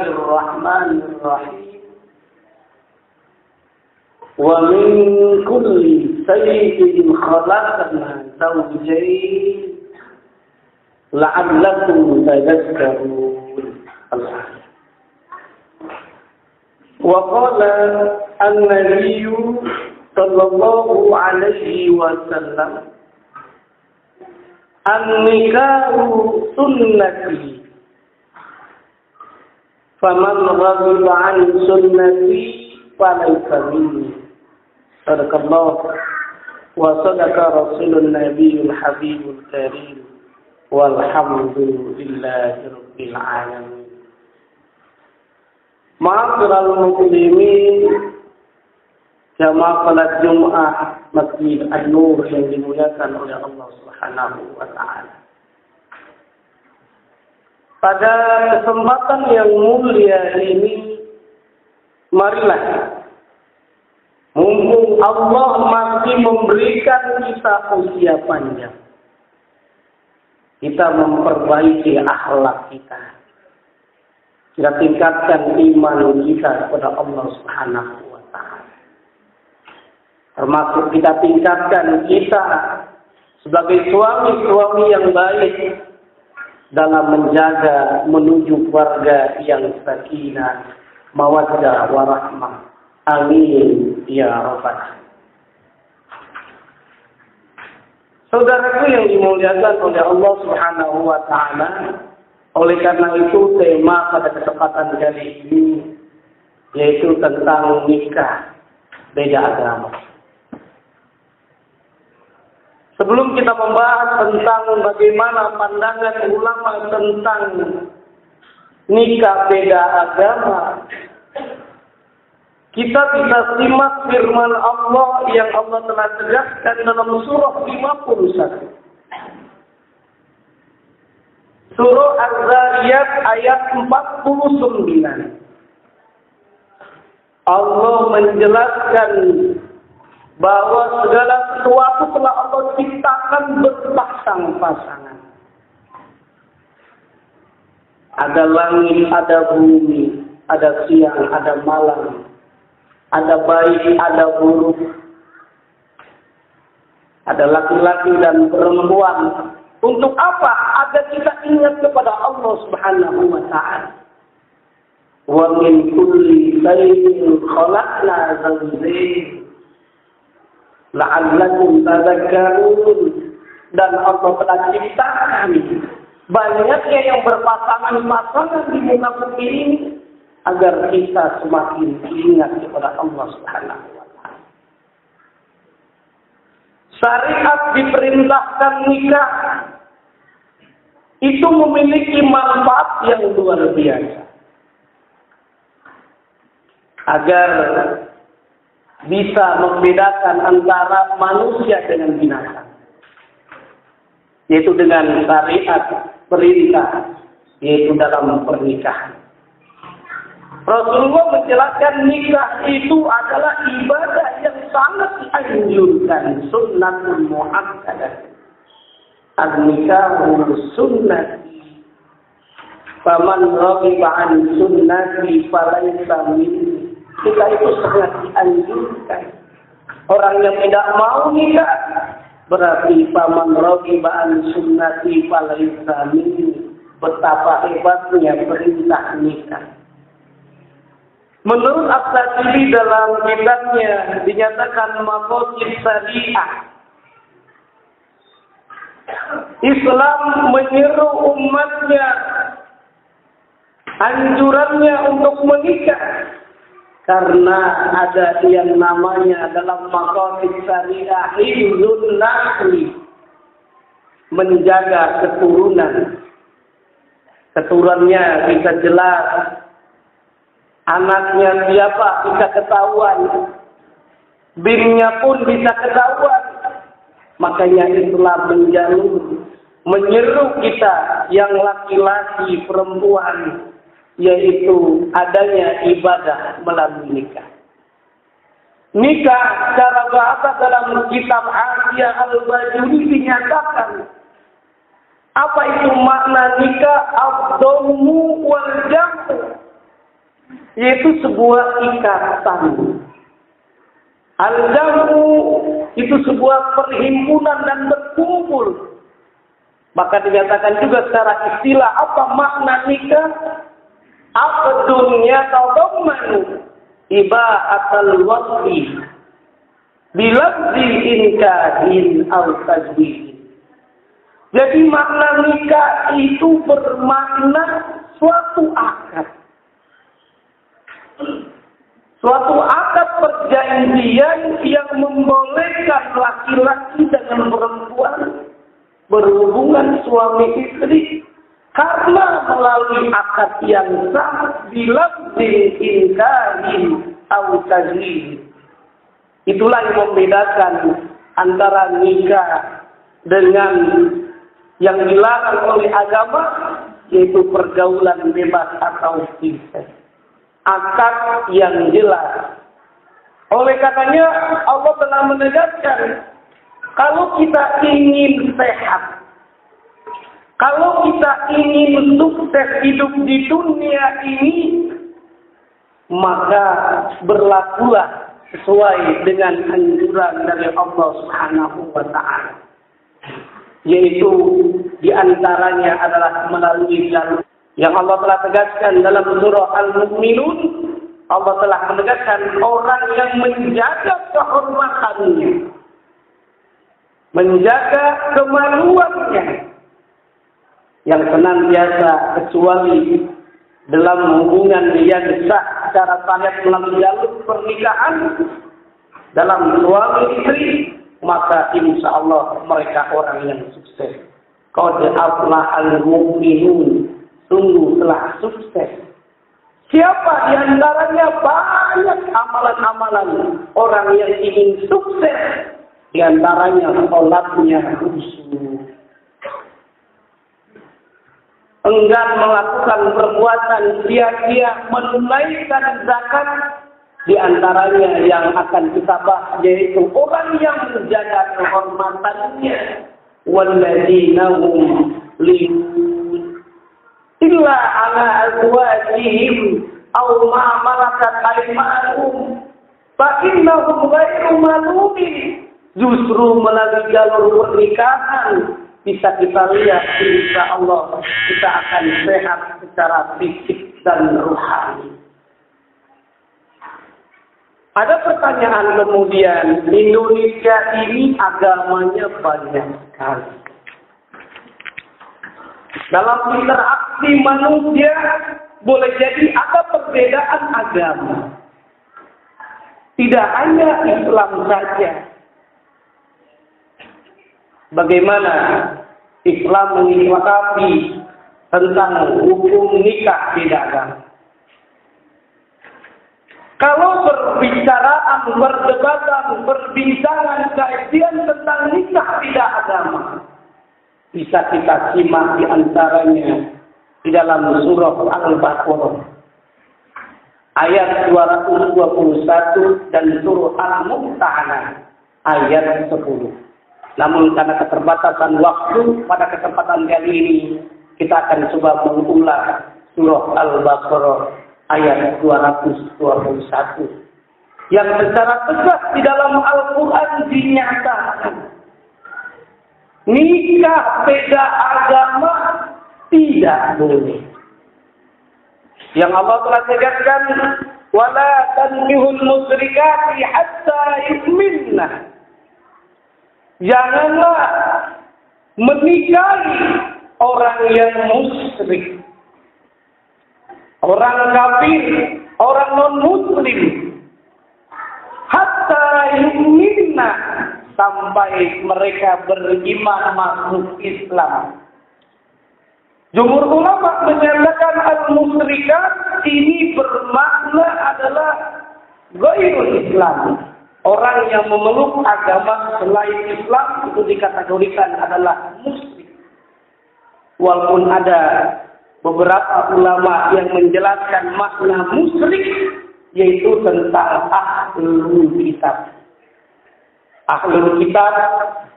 الرحمن الرحيم. ومن كل شيء خلقنا زوجين لعلكم تذكرون. الله وقال النبي صلى الله عليه وسلم النكاح سنتي فمن رغب عن سنتي فليس مني. صدق الله. وصدق رسول النبي الحبيب الكريم. والحمد لله رب العالمين. معاشر المسلمين jamaah salat Jumat Masjid An-Nur yang dimuliakan oleh Allah Subhanahu. Pada kesempatan yang mulia ini, marilah mumpung Allah masih memberikan kita usia panjang. Kita memperbaiki akhlak kita. Kita tingkatkan iman kita kepada Allah Subhanahu wa taala. Termasuk kita tingkatkan kita sebagai suami-suami yang baik dalam menjaga menuju keluarga yang sakinah, mawaddah, warahmah. Amin ya rabbal Saudaraku yang dimuliakan oleh Allah Subhanahu wa taala, oleh karena itu tema pada kesempatan kali ini yaitu tentang nikah beda agama. Sebelum kita membahas tentang bagaimana pandangan ulama tentang nikah beda agama, kita bisa simak firman Allah yang Allah telah tegaskan dalam surah 51. Surah Az-Zariyat ayat 49. Allah menjelaskan bahwa segala sesuatu telah Allah ciptakan berpasang-pasangan. Ada langit, ada bumi, ada siang, ada malam, ada baik, ada buruk, ada laki-laki dan perempuan. Untuk apa? Agar kita ingat kepada Allah Subhanahu wa taala. Wa min kulli shay'in khalaqna zawjayn la'allakum tadhakkarun dan Allah telah ciptakan banyaknya yang berpasangan-pasangan di muka bumi ini agar kita semakin ingat kepada Allah Subhanahu wa taala. Syariat diperintahkan nikah itu memiliki manfaat yang luar biasa. Agar bisa membedakan antara manusia dengan binatang. Yaitu dengan syariat perintah, yaitu dalam pernikahan. Rasulullah menjelaskan nikah itu adalah ibadah yang sangat dianjurkan. Sunnatul muakkadah. An-nikahu sunnati. Faman raghiba an sunnati falaysa minni. Kita itu sangat dianjurkan. Orang yang tidak mau nikah berarti paman rogi ba'an sunnati falaisa. Betapa hebatnya perintah nikah. Menurut As-Sadiqi dalam kitabnya dinyatakan makosid syariah. Islam menyeru umatnya anjurannya untuk menikah karena ada yang namanya dalam maqasid syariah hizun nasli. Menjaga keturunan. Keturunannya bisa jelas. Anaknya siapa bisa ketahuan. Bimnya pun bisa ketahuan. Makanya Islam menjalur menyeru kita yang laki-laki perempuan yaitu adanya ibadah melalui nikah. Nikah secara bahasa dalam kitab Asia Al-Bajuri dinyatakan apa itu makna nikah? Abdomu wal jamu. yaitu sebuah ikatan. Al-jamu itu sebuah perhimpunan dan berkumpul. Maka dinyatakan juga secara istilah apa makna nikah? Apa dunia tadamman ibaatul wasfi bilafzi inkahin al tajwid. Jadi makna nikah itu bermakna suatu akad. Suatu akad perjanjian yang membolehkan laki-laki dengan perempuan berhubungan suami istri karena melalui akad yang sah bilafzin inkahin atau. Itulah yang membedakan antara nikah dengan yang dilarang oleh agama yaitu pergaulan bebas atau seks. Akad yang jelas. Oleh katanya Allah telah menegaskan kalau kita ingin sehat, kalau kita ingin sukses hidup di dunia ini, maka berlakulah sesuai dengan anjuran dari Allah Subhanahu wa taala. Yaitu di antaranya adalah melalui jalur yang Allah telah tegaskan dalam surah Al-Mu'minun Allah telah menegaskan orang yang menjaga kehormatannya menjaga kemaluannya yang senantiasa kecuali dalam hubungan yang sah secara sahih melalui jalur pernikahan dalam suami istri maka insya Allah mereka orang yang sukses. Qad al-mu'minun sungguh telah sukses. Siapa di antaranya banyak amalan-amalan orang yang ingin sukses di antaranya sholatnya khusyuk. Enggan melakukan perbuatan sia-sia menunaikan zakat di antaranya yang akan kita bahas yaitu orang yang menjaga kehormatannya. Walladzina hum illa ala azwajihim aw ma malakat aymanuhum. Fa innahum ghairu malumin. Justru melalui jalur pernikahan bisa kita lihat insya Allah kita akan sehat secara fisik dan rohani. Ada pertanyaan kemudian, Indonesia ini agamanya banyak sekali. Dalam interaksi manusia boleh jadi ada perbedaan agama. Tidak hanya Islam saja, bagaimana Islam menyikapi tentang hukum nikah tidak kan? Kalau berbicaraan, berdebatan, berbincangan kajian tentang nikah tidak agama, bisa kita simak di antaranya di dalam surah Al-Baqarah ayat 221 dan surah Al-Mumtahanah ayat 10. Namun karena keterbatasan waktu pada kesempatan kali ini kita akan coba mengulang surah Al-Baqarah ayat 221 yang secara tegas di dalam Al-Quran dinyatakan nikah beda agama tidak boleh. Yang Allah telah tegaskan wala tanbihul musyrikati hatta yu'minna Janganlah menikahi orang yang musyrik. Orang kafir, orang non-muslim. Hatta yu'minna sampai mereka beriman masuk Islam. Jumhur ulama menyatakan al-musyrikat ini bermakna adalah gairul Islam. Orang yang memeluk agama selain Islam itu dikategorikan adalah musyrik. Walaupun ada beberapa ulama yang menjelaskan makna musyrik yaitu tentang ahlul kitab. Ahlul kitab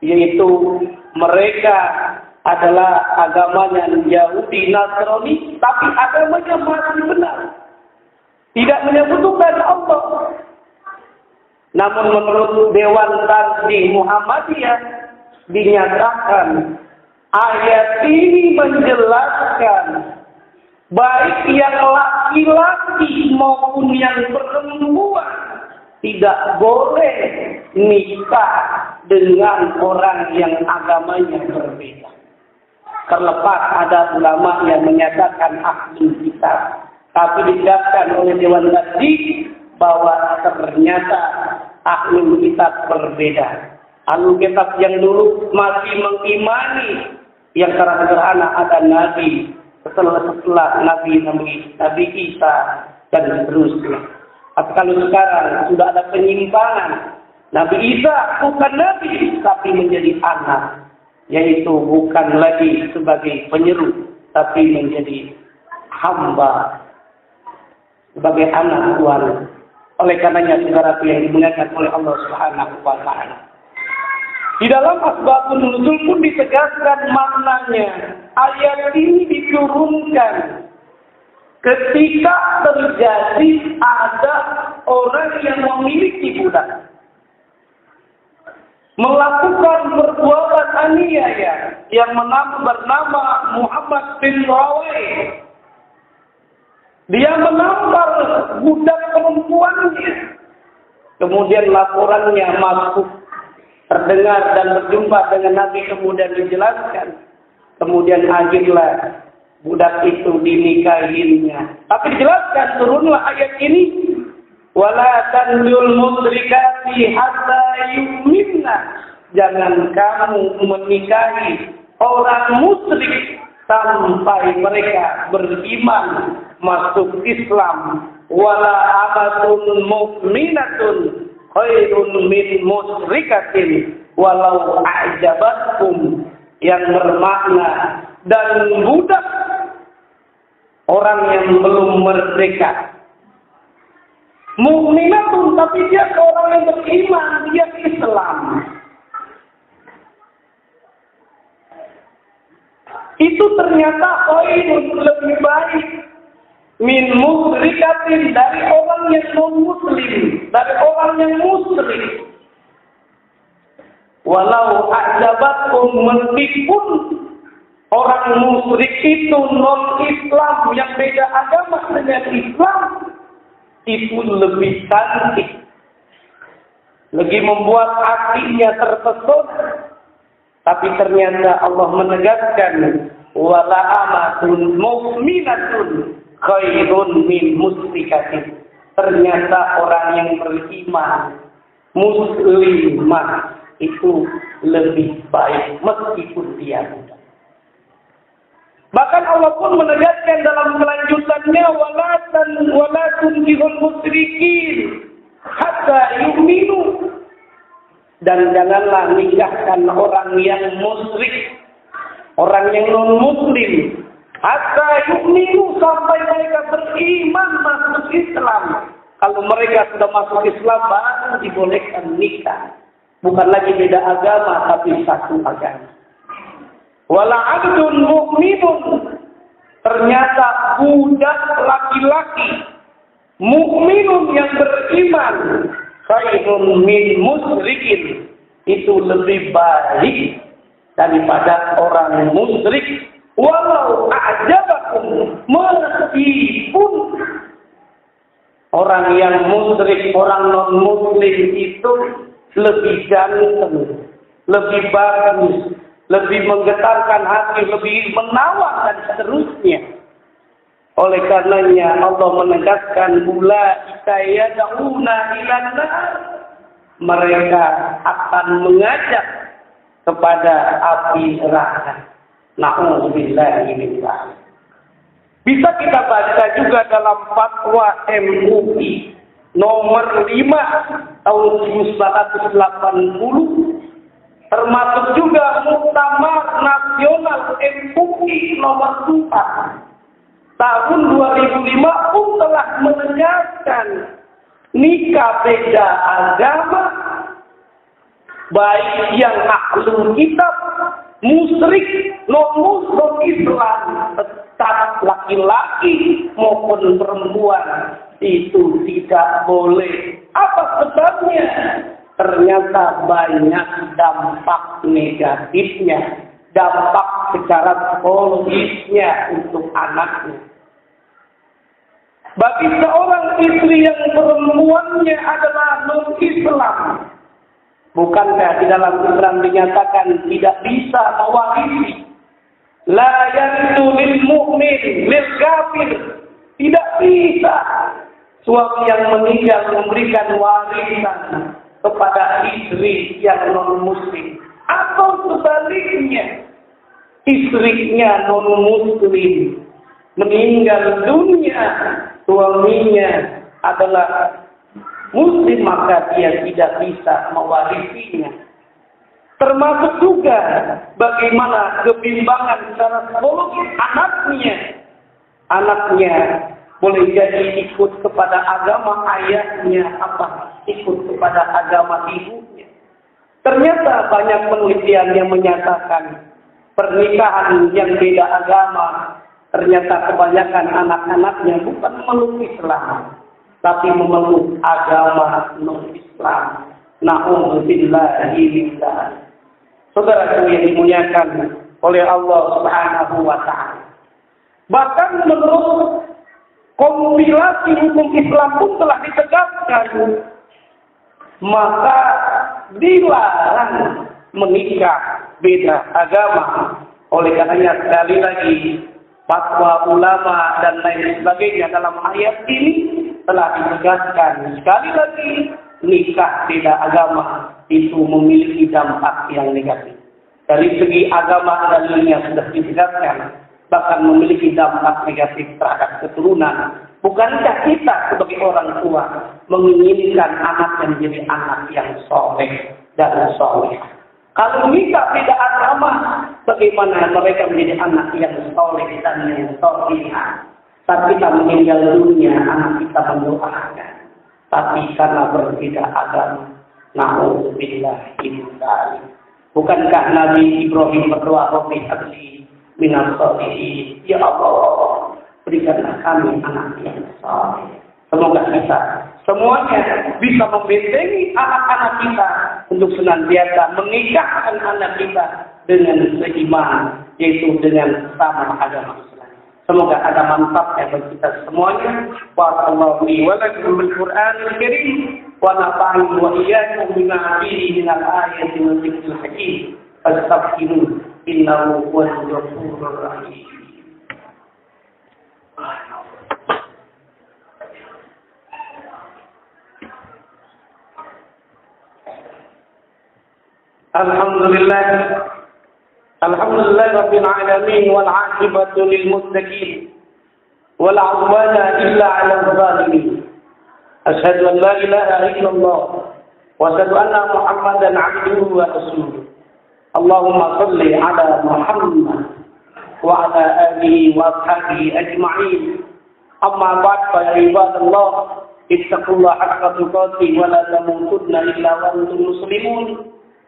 yaitu mereka adalah agamanya Yahudi Nasrani tapi agamanya masih benar. Tidak menyebutkan Allah. Namun menurut Dewan Tansi Muhammadiyah dinyatakan ayat ini menjelaskan baik yang laki-laki maupun yang perempuan tidak boleh nikah dengan orang yang agamanya berbeda. Terlepas ada ulama yang menyatakan ahli kitab. Tapi dijelaskan oleh Dewan Tadi bahwa ternyata ahli kitab berbeda. Ahli kitab yang dulu masih mengimani yang secara sederhana ada Nabi setelah setelah Nabi Nabi Nabi Isa dan seterusnya. Tapi kalau sekarang sudah ada penyimpangan, Nabi Isa bukan Nabi tapi menjadi anak yaitu bukan lagi sebagai penyeru tapi menjadi hamba sebagai anak Tuhan. Oleh karenanya saudara yang dimuliakan oleh Allah Subhanahu wa taala. Di dalam asbabun nuzul pun ditegaskan maknanya. Ayat ini diturunkan ketika terjadi ada orang yang memiliki budak melakukan perbuatan aniaya yang bernama Muhammad bin Rawai. Dia menampar budak perempuannya. Kemudian laporannya masuk terdengar dan berjumpa dengan Nabi kemudian dijelaskan. Kemudian akhirnya budak itu dinikahinya. Tapi dijelaskan turunlah ayat ini wala tanjul musrikati hatta yu'minna jangan kamu menikahi orang musyrik sampai mereka beriman masuk Islam. Wala amatun mu'minatun khairun min musrikatin walau a'jabatkum yang bermakna dan budak orang yang belum merdeka. Mukminatun tapi dia seorang yang beriman, dia Islam. Itu ternyata khairun lebih baik min musrikatin dari orang yang non muslim, dari orang yang muslim. Walau ajabatkum meskipun orang musyrik itu non Islam yang beda agama dengan Islam, itu lebih cantik. Lebih membuat hatinya terpesona. Tapi ternyata Allah menegaskan wala amatun mu'minatun khairun min musrikatin. Ternyata orang yang beriman muslimah itu lebih baik meskipun dia muda. Bahkan Allah pun menegaskan dalam kelanjutannya walatan walatun bihul musyrikin hatta yu'minu dan janganlah nikahkan orang yang musyrik orang yang non muslim hatta yu'minu sampai mereka beriman masuk Islam. Kalau mereka sudah masuk Islam baru dibolehkan nikah. Bukan lagi beda agama tapi satu agama. Wala abdun mu'minun. Ternyata budak laki-laki mukminun yang beriman khairun min musyrikin itu lebih baik daripada orang musyrik walau a'jabakum meskipun orang yang musyrik orang non muslim itu lebih ganteng lebih bagus lebih menggetarkan hati, lebih menawan dan seterusnya. Oleh karenanya Allah menegaskan ula yad'una ilan mereka akan mengajak kepada api neraka. Na'udzubillahi min Bisa kita baca juga dalam fatwa MUI nomor 5 tahun 1980 Termasuk juga Muktamar Nasional MUI nomor 4 tahun 2005 pun telah menegaskan nikah beda agama baik yang ahlu kitab, musyrik, non muslim Islam tak laki-laki maupun perempuan itu tidak boleh. Apa sebabnya? Ternyata banyak dampak negatifnya, dampak secara psikologisnya untuk anaknya. Bagi seorang istri yang perempuannya adalah non-Islam, bukankah di dalam Islam dinyatakan tidak bisa mewarisi La yantu lil mu'min lil kafir. Tidak bisa. Suami yang meninggal memberikan warisan kepada istri yang non muslim atau sebaliknya istrinya non muslim meninggal dunia suaminya adalah muslim maka dia tidak bisa mewarisinya Termasuk juga bagaimana kebimbangan secara psikologis anaknya. Anaknya boleh jadi ikut kepada agama ayahnya apa ikut kepada agama ibunya. Ternyata banyak penelitian yang menyatakan pernikahan yang beda agama ternyata kebanyakan anak-anaknya bukan memeluk Islam tapi memeluk agama non Islam. Na'udzubillahi min saudara yang dimuliakan oleh Allah Subhanahu wa taala. Bahkan menurut kompilasi hukum Islam pun telah ditegakkan maka dilarang menikah beda agama. Oleh karenanya sekali lagi fatwa ulama dan lain sebagainya dalam ayat ini telah ditegaskan sekali lagi nikah beda agama itu memiliki dampak yang negatif. Dari segi agama dalilnya sudah dijelaskan, bahkan memiliki dampak negatif terhadap keturunan. Bukankah kita sebagai orang tua menginginkan anak yang menjadi anak yang soleh dan soleh? Kalau nikah beda agama, bagaimana mereka menjadi anak yang soleh dan yang soleh? Saat kita meninggal dunia, anak kita mendoakan tapi karena berbeda agama. Na'udzubillah min Bukankah Nabi Ibrahim berdoa Rabbi habli minas sholihin. Ya Allah, berikanlah kami anak yang saleh. Semoga kita semuanya bisa membentengi anak-anak kita untuk senantiasa menikahkan anak kita dengan seiman, yaitu dengan sama agama Semoga ada manfaatnya bagi kita semuanya. Wa lakum bil Qur'anil Karim wa nafa'ani wa iyyakum bima fihi min al-ayati wa dhikril hakim. Fastaghfiru innahu huwal ghafurur rahim. Alhamdulillah الحمد لله رب العالمين والعاقبة للمتقين ولا عدوان إلا على الظالمين. أشهد أن لا إله إلا الله وأشهد أن محمدا عبده ورسوله. اللهم صل على محمد وعلى آله وأصحابه أجمعين. أما بعد فيا عباد الله اتقوا الله حق تقاته ولا تموتن إلا وأنتم مسلمون.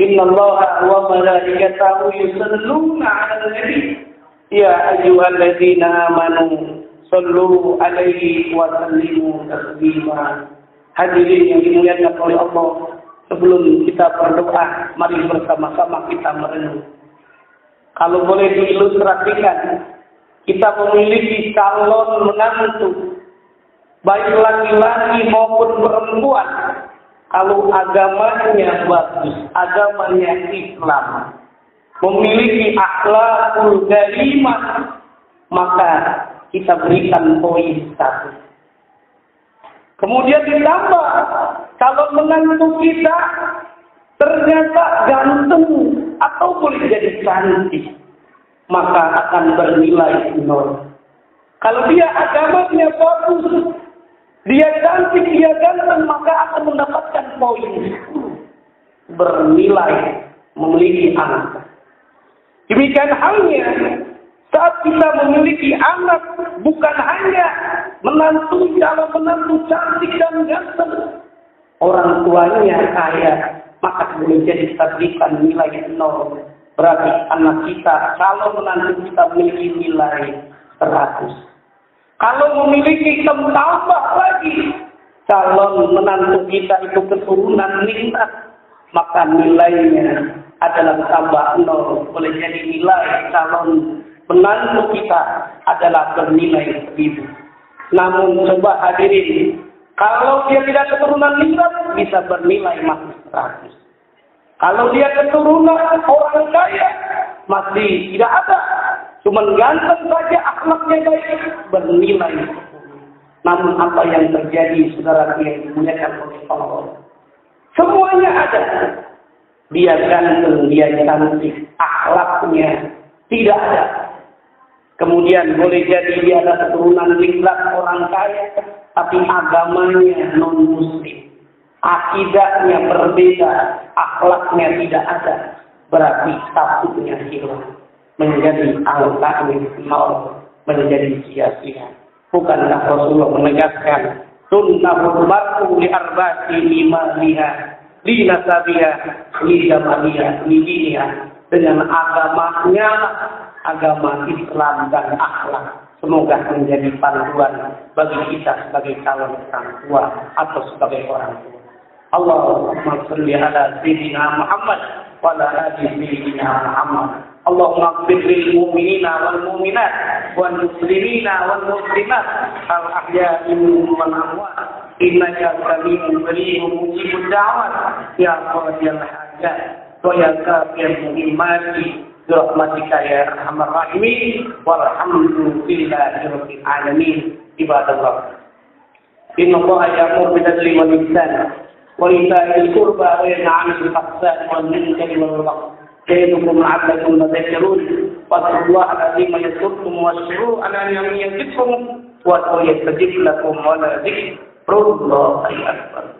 إن الله وملائكته يصلون على النبي يا أيها الذين آمنوا صلوا عليه وسلموا تسليما Hadirin yang dimuliakan oleh Allah, sebelum kita berdoa, mari bersama-sama kita merenung. Kalau boleh diilustrasikan, kita memiliki calon menantu, baik laki-laki maupun perempuan, kalau agamanya bagus, agamanya Islam, memiliki akhlakul karimah, maka kita berikan poin satu. Kemudian ditambah, kalau menantu kita ternyata ganteng atau boleh jadi cantik, maka akan bernilai nol. Kalau dia agamanya bagus, dia cantik, dia ganteng, maka akan mendapatkan poin bernilai memiliki anak. Demikian halnya saat kita memiliki anak bukan hanya menantu kalau menantu cantik dan ganteng. Orang tuanya kaya, maka jadi kita berikan nilai nol. Berarti anak kita, kalau menantu kita memiliki nilai Kalau memiliki tambah lagi calon menantu kita itu keturunan nikmat, maka nilainya adalah tambah nol. Boleh jadi nilai calon menantu kita adalah bernilai seribu. Namun coba hadirin, kalau dia tidak keturunan nikmat bisa bernilai masih seratus. Kalau dia keturunan orang kaya masih tidak ada Cuma ganteng saja akhlaknya baik, bernilai. Namun apa yang terjadi saudara yang dimuliakan oleh Allah. Semuanya ada. Dia ganteng, dia cantik, akhlaknya tidak ada. Kemudian boleh jadi dia ada keturunan lingkar orang kaya, tapi agamanya non muslim. Akidahnya berbeda, akhlaknya tidak ada. Berarti statusnya hilang menjadi anggota nol menjadi sia-sia. Bukankah Rasulullah menegaskan sunnahul mar'u li lima liha li nasabiha li jamaliha li diniha dengan agamanya agama Islam dan akhlak semoga menjadi panduan bagi kita sebagai calon orang tua atau sebagai orang tua. Allahumma salli ala sayyidina Muhammad wa ala ali sayyidina Muhammad. اللهم اغفر للمؤمنين والمؤمنات والمسلمين والمسلمات الأحياء منهم والأموات إنك سميع قريب مجيب الدعوات يا قاضي الحاجات ويا كافي المهمات برحمتك يا أرحم الراحمين والحمد لله رب العالمين عباد الله إن الله يأمر بالعدل والإحسان وإيتاء القربى وينهى عن الفحشاء والمنكر والبغي يعظكم لعلكم تذكرون واذكروا الله العظيم يذكركم واشكروه على نعمه يزدكم ويستجب لكم ولا ذكر الله خيرا